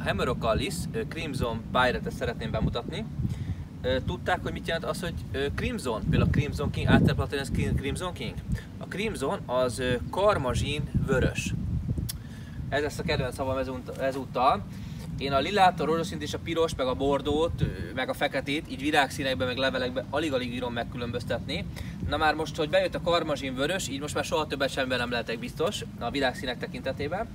A Hemerocallis Crimson Pirate-et szeretném bemutatni. Tudták, hogy mit jelent az, hogy Crimson? Például a Crimson King, általában ez Crimson King. A Crimson az karmazsin vörös. Ez lesz a kedvenc szavam ezúttal. Én a lilát, a rózsaszint és a piros, meg a bordót, meg a feketét, így virágszínekben, meg levelekben alig-alig írom megkülönböztetni. Na már most, hogy bejött a karmazsin vörös, így most már soha többet semmiben nem lehetek biztos a virágszínek tekintetében.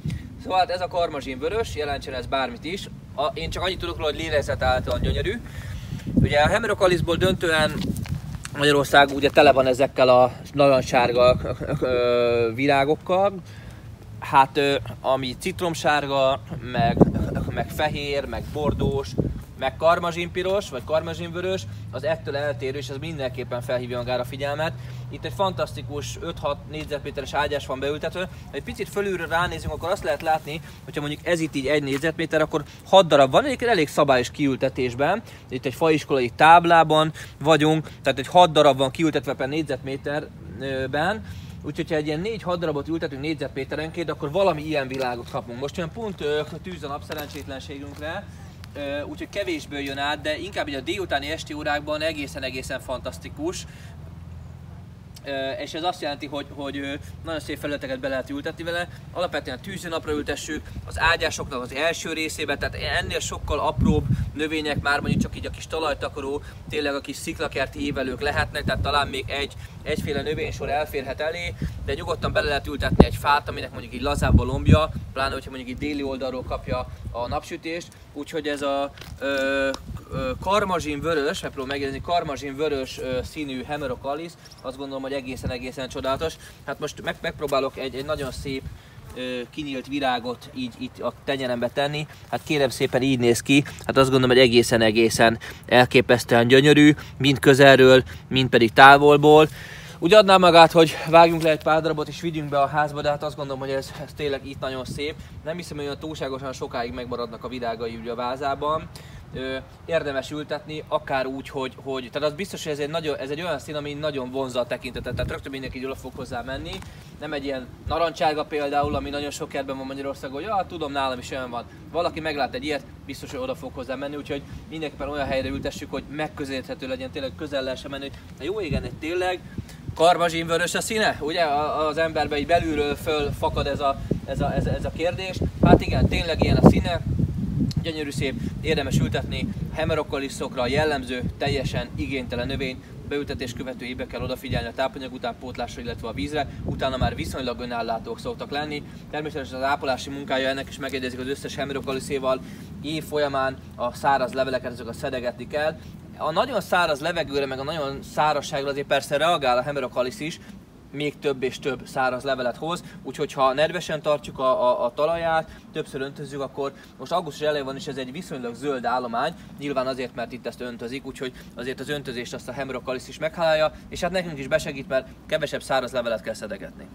Szóval hát ez a karmazsin vörös, jelentsen ez bármit is. A, én csak annyit tudok róla, hogy lélegzet által gyönyörű. Ugye a Hemerocalisból döntően Magyarország ugye tele van ezekkel a narancssárga virágokkal, hát ami citromsárga, meg, meg fehér, meg bordós, meg karmazsinpiros, vagy karmazsinvörös, az ettől eltérő, és ez mindenképpen felhívja magára a figyelmet. Itt egy fantasztikus 5-6 négyzetméteres ágyás van beültetve. Ha egy picit fölülről ránézünk, akkor azt lehet látni, hogyha mondjuk ez itt így egy négyzetméter, akkor 6 darab van, egyébként elég szabályos kiültetésben. Itt egy faiskolai táblában vagyunk, tehát egy 6 darab van kiültetve per négyzetméterben Úgyhogy ha egy ilyen 4-6 darabot ültetünk négyzetméterenként, akkor valami ilyen világot kapunk. Most olyan pont tűz a nap szerencsétlenségünkre, úgyhogy kevésből jön át, de inkább így a délutáni esti órákban egészen-egészen fantasztikus és ez azt jelenti, hogy, hogy nagyon szép felületeket be lehet ültetni vele. Alapvetően napra ültessük, az ágyásoknak az első részébe, tehát ennél sokkal apróbb növények már mondjuk csak így a kis talajtakaró, tényleg a kis sziklakerti évelők lehetnek, tehát talán még egy, egyféle növénysor elférhet elé, de nyugodtan bele lehet ültetni egy fát, aminek mondjuk így lazább a lombja, pláne hogyha mondjuk így déli oldalról kapja a napsütést, úgyhogy ez a ö, karmazsin vörös, megpróbálom megjegyezni, karmazsin vörös színű Hemerocalis, azt gondolom, hogy egészen-egészen csodálatos. Hát most meg, megpróbálok egy, egy nagyon szép kinyílt virágot így itt a tenyerembe tenni. Hát kérem szépen így néz ki. Hát azt gondolom, hogy egészen-egészen elképesztően gyönyörű, mind közelről, mind pedig távolból. Úgy adnám magát, hogy vágjunk le egy pár darabot és vigyünk be a házba, de hát azt gondolom, hogy ez, ez tényleg itt nagyon szép. Nem hiszem, hogy olyan túlságosan sokáig megmaradnak a virágai ugye a vázában érdemes ültetni, akár úgy, hogy, hogy tehát az biztos, hogy ez egy, nagyon, ez egy olyan szín, ami nagyon vonza a tekintetet, tehát rögtön mindenki oda fog hozzá menni. Nem egy ilyen narancsárga például, ami nagyon sok kertben van Magyarországon, hogy ja, tudom, nálam is olyan van. Valaki meglát egy ilyet, biztos, hogy oda fog hozzá menni, úgyhogy mindenképpen olyan helyre ültessük, hogy megközelíthető legyen, tényleg közel lehessen menni, hogy jó igen, egy tényleg karmazsinvörös a színe, ugye? Az emberbe így belülről fölfakad ez a, ez, a, ez, a, ez a kérdés. Hát igen, tényleg ilyen a színe, gyönyörű szép, érdemes ültetni, hemerokaliszokra jellemző, teljesen igénytelen növény, beültetés követő évbe kell odafigyelni a tápanyag utánpótlásra, illetve a vízre, utána már viszonylag önállátók szoktak lenni. Természetesen az ápolási munkája ennek is megegyezik az összes hemerokaliszéval, év folyamán a száraz leveleket ezeket szedegetni kell, a nagyon száraz levegőre, meg a nagyon szárazságra azért persze reagál a hemerokalisz is, még több és több száraz levelet hoz, úgyhogy ha nedvesen tartjuk a, a, a talaját, többször öntözzük, akkor most augusztus elején van, és ez egy viszonylag zöld állomány, nyilván azért, mert itt ezt öntözik, úgyhogy azért az öntözést azt a Hemerocallis is meghálálja, és hát nekünk is besegít, mert kevesebb száraz levelet kell szedegetni.